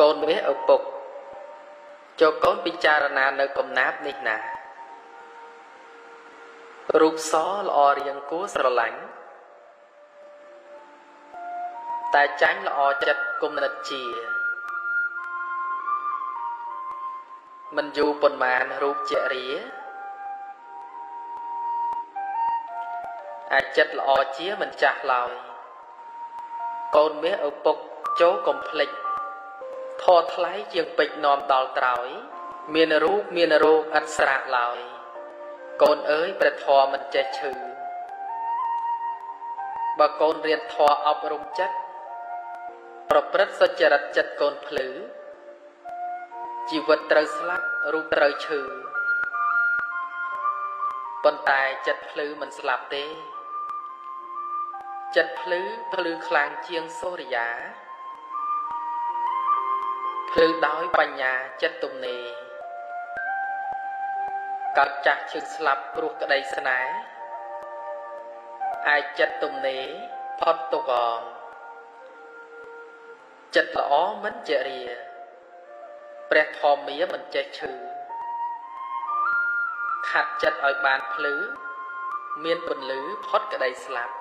កូនមាសឪពុកចូលកូនពិចារណានៅកំណាប់នេះណារូបសល្អរៀងគួរស្រឡាញ់តែចាញ់ល្អចិត្តគុណិតជាមិនយូរប៉ុន្មានរូបជារាអាចចិត្តល្អជាមិនចាស់ឡើយកូនមាសឪពុកចូលកុំភ្លេច ធေါ်ថ្លៃជាងពេជ្រនាំដល់ត្រោយមានរូបមានរោគឥតស្រាកឡើយកូនអើយព្រះធម៌មិនចេះឈឺបើកូនរៀនធម៌អប់រំចិត្តប្រព្រឹត្តសុចរិតចិត្តកូនភ្លឺជីវិតត្រូវស្លាប់រូបត្រូវឈឺប៉ុន្តែចិត្តភ្លឺមិនស្លាប់ទេ ចិត្តភ្លឺភ្លឺខ្លាំងជាងសូរិយា ភ្លឺដោយបញ្ញាចិត្តទំនេរកើតចាស់ឈឹកស្លាប់ព្រោះក្តីស្នេហ៍អាចចិត្តទំនេរផុតទុកអងចិត្តល្អមិនជារាព្រះធម្មាមិនចេះឈឺខាត់ចិត្តឲ្យបានភ្លឺមានពន្លឺផុតក្តីស្លាប់